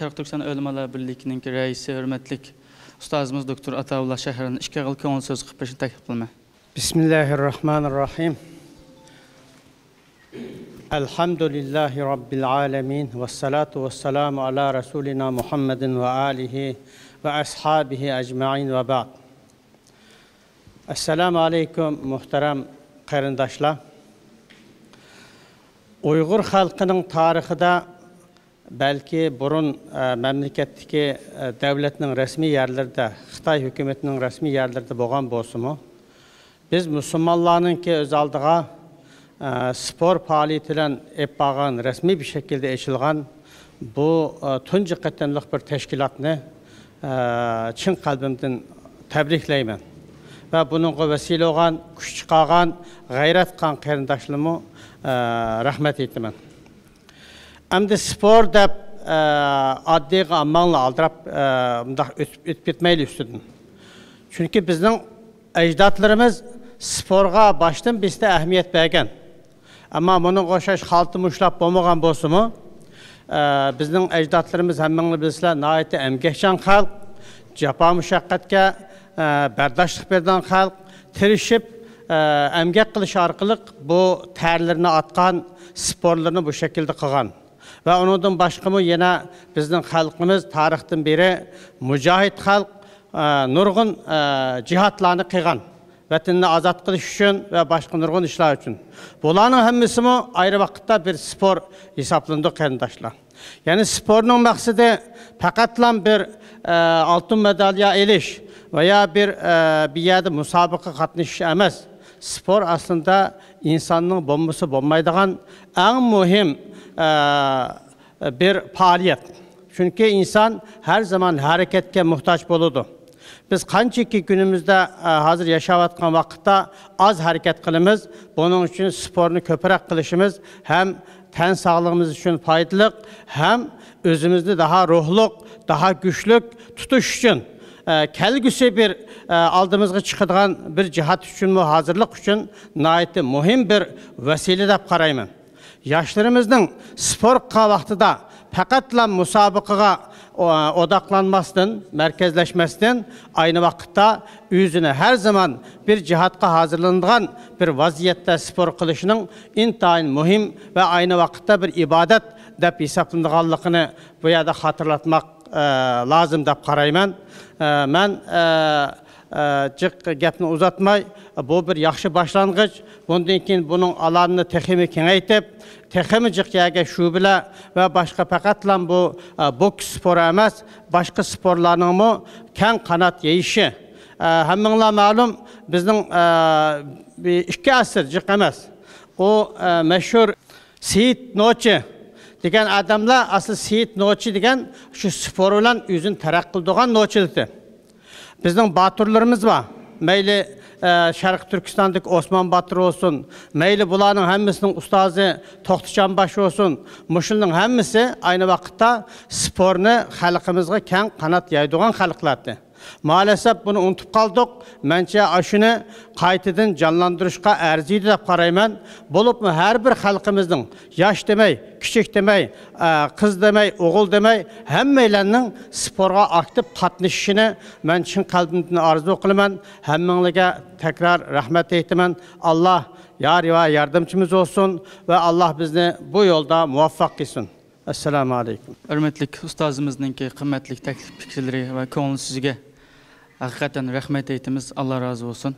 Şarq Türkistan Ölümalar Birliği'nin reisi, hürmetlik Ustazımız Doktor Ataullah Şəhərin iki qıl köngül söz qıp peşin təklif. Bismillahirrahmanirrahim. Elhamdülillahi Rabbil alemin. Ve salatu ve selamu ala Resulina Muhammedin ve alihi ve ashabihi ecma'in ve ba'd. Esselamu aleyküm muhterem qarindaşlar. Uyghur halkının tarixida бәлки бұрын ә, мәмлекеттіке ә, дәулетнің рәсми жерлерде қытай үкіметінің рәсми жерлерде болған болсымы біз мұсылманларның ке өз алдыға ә, спор паалитілен еппаған рәсми бір шекілде ешілған бұл түнжі қаттымлық бір тәшкілатны чын қалбімден тәбриклеймін va buningga vasila күш kuch chiqargan g'ayrat qilgan qarindoshlarga rahmat aytaman E, oddiy ammanla aldirab e, bundaq o'tib o'tib ketmaylik ustidan chunki bizning ajdodlarimiz sporga boshdan bizda ahamiyat bergan ammo buni o'xshash xaltini ushlab bo'lmagan bo'lsimi e, bizning ajdodlarimiz hammanglar bilsizlar nihoyatda emgakchan xalq jafo mushaqqatga e, bardoshlik bergan xalq tirishib e, emgak qilish orqali bu tarlarini atgan sporlarni bu shaklda qilgan va undan boshqami yana bizning xalqimiz tarixdan beri mujohid xalq e, nurg'un e, jihodlarni qilgan vatanni ozod qilish uchun va boshqa nurg'un ishlar uchun bularning hammasimi ayri vaqtda bir spor hisoblandi qarindoshlar ya'ni sporning maqsadi faqatla bir e, oltin medalya elish veya bir e, bir yerda musobaqa qatnashish emas. Spor aslında insanın bombası bombaydığan en бір e, bir инсан Çünkü заман her мұқтаж hareketke біз boludu. Biz qanchaki kunimizda hozir yashayotgan vaqtda oz harakat qilamiz buning uchun sportni ko'proq qilishimiz ham tan sog'lig'imiz uchun пайдалық ham o'zimizni daha рухлық daha күшлік tutish uchun Э, кәлгүсе э, алдымызға алдымызга бір бир үшін үчүнмү азырлык үшін наайты мухим бір василе деп караймын жаштарыбыздын спортка вактыда пакатла мусабыкага odaklanmasdan, merkezleşmesden aynı vakitte yüzüne әр zaman bir cihatka hazırlanan bir vaziyette spor қылышының интайын mühim ve aynı vakitte bir ibadet dep hesaplandıganlıkını bu yerde lozim deb qarayman. man men jiq gapni uzatmay bu bir yaxshi boshlang'ich bundan keyin buning alanini teximi kengaytib teximi jiqyaga yerga shu'balar va boshqa faqatla bu boks spori emas boshqa sporlarningmi kang qanot yeyishi hammanglar ma'lum bizning ikki asr jiq emas u mashhur seit nochi degan odamlar asli seyid nochi degan shu spor bilan o'zini taraq qildigan nochilikdi bizning baturlarimiz bor. Mayli e, sharq turkistondagi osmon botir bo'lsin mayli bularning hammasining ustozi to'xtichonbosh bo'lsin mushuning hammasi ayni vaqtda sportni xalqimizga kang qanot yaydigan xalqlardi Maalesef bunu unutup kaldık. Mence aşını qaytadan canlandırışqa arziydi dep qarayman. Bolup mu her bir halkımızın yaş demey, küçük demey, kız demey, oğul demey, hemmeylerinin sporga aktif qatnashishini men chin qalbimdan arzu qilaman. Hammanglarga tekrar rahmet eytiman. Allah yar ve yardımcımız olsun ve Allah bizni bu yolda muvaffaq qilsin. Assalamu alaykum. Hürmetlik ustazımıznınki qimmatli taklif fikirleri ve köngül ақиқаттан рахмет айтамыз алла разы болсын